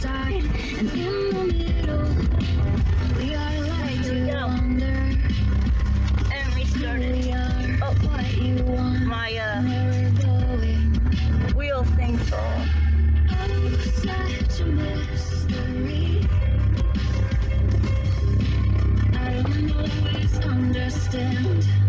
outside and in the middle we are like you go. wonder and we started. We are oh. what you want. my uh real thankful oh such a mystery. I don't always understand.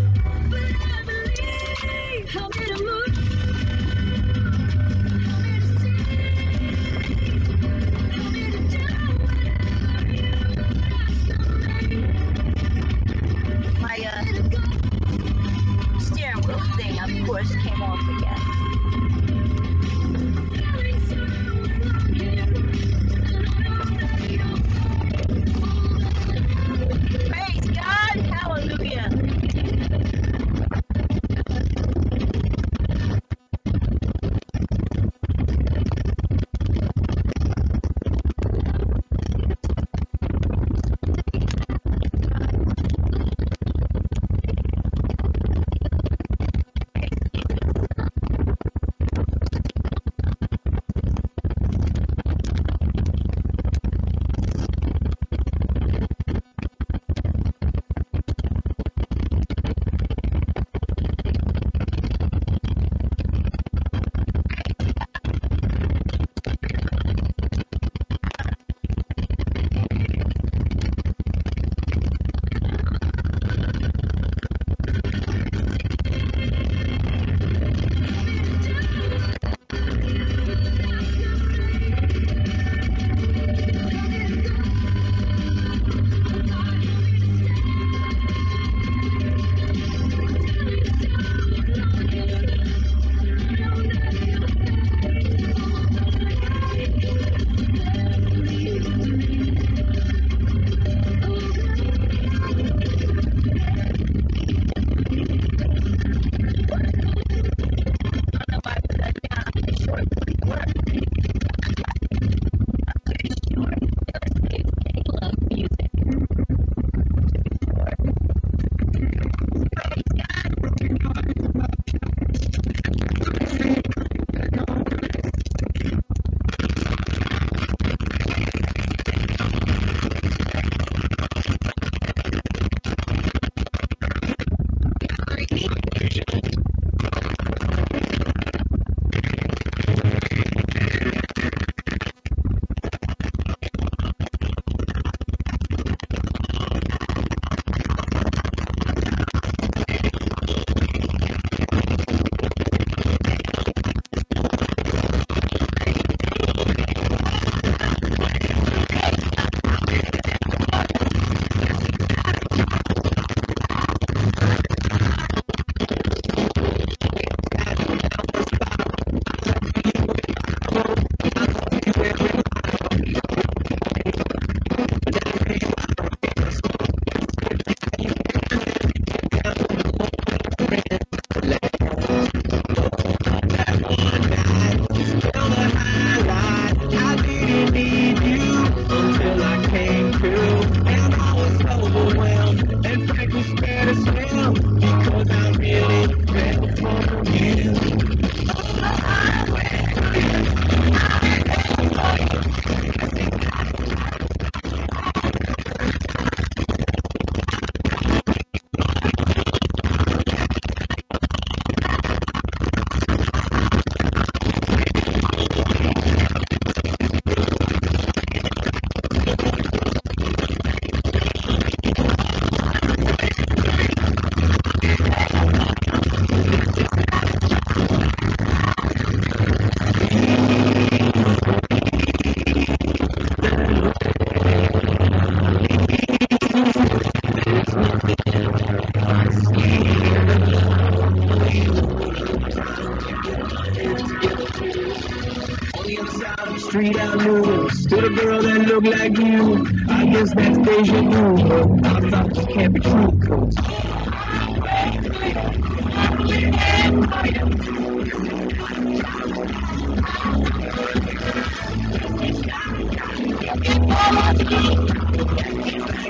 That's deja vu, but sometimes it can't be true,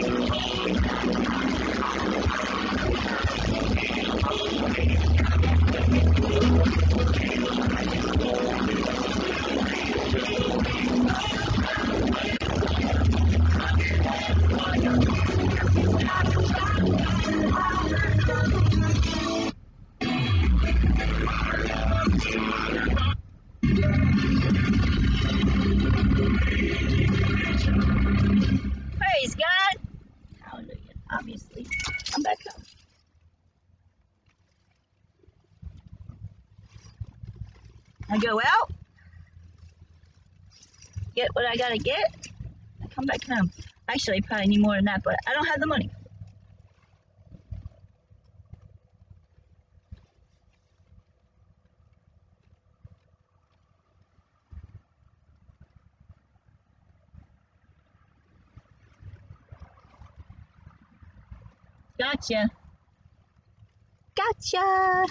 I'm Praise God. Hallelujah. Obviously. I'm back home. I go out, get what I gotta get, I come back home. Actually, I probably need more than that, but I don't have the money. Gotcha. Gotcha.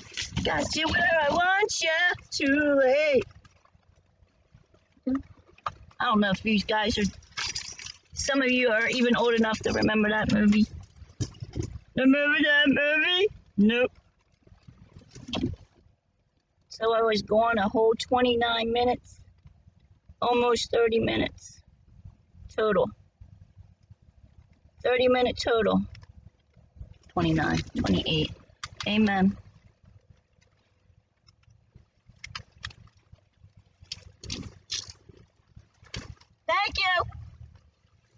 Gotcha where I want you. Too late. I don't know if these guys are. Some of you are even old enough to remember that movie. Remember that movie? Nope. So I was gone a whole 29 minutes, almost 30 minutes total. 30 minute total. 29, 28. Amen. Thank you.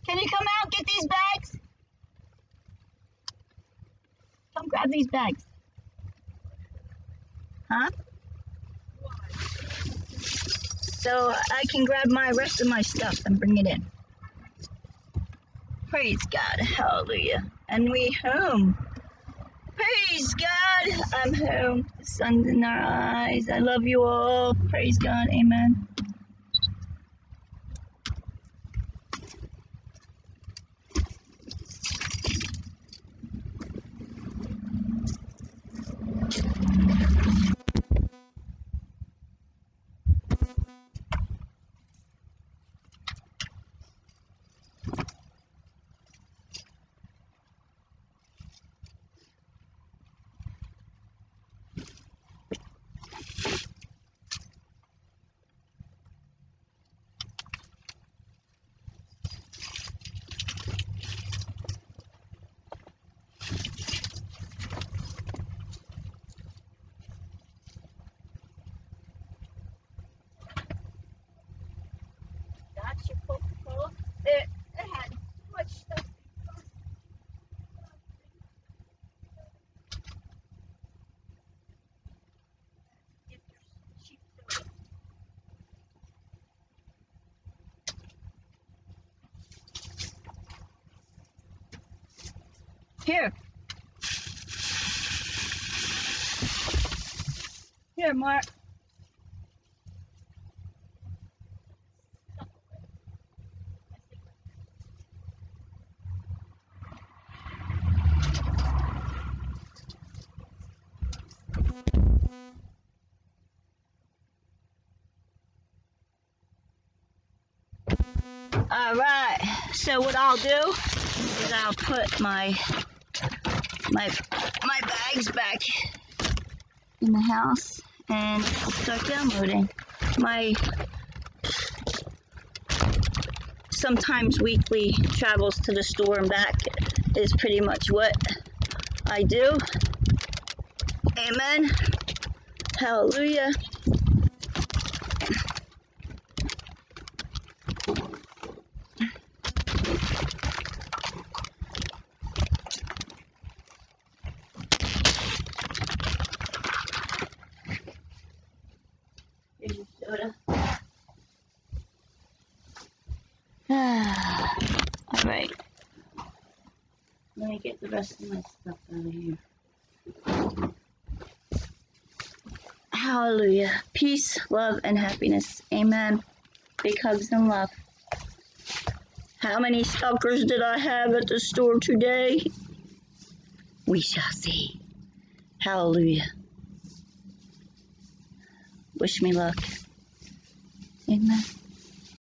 Can you come out get these bags? Come grab these bags. Huh? So I can grab my rest of my stuff and bring it in. Praise God. Hallelujah. And we home. Praise God. I'm home. The sun's in our eyes. I love you all. Praise God. Amen. That's your Coca-Cola. It, it had too much stuff. Here. Here, Mark. All right. So what I'll do is I'll put my my my bags back in the house and I'll start downloading my sometimes weekly travels to the store and back is pretty much what I do. Amen. Hallelujah. Here's your soda. All right. Let me get the rest of my stuff out of here. Hallelujah. Peace, love, and happiness. Amen. Big hugs and love. How many stalkers did I have at the store today? We shall see. Hallelujah. Wish me luck. Amen.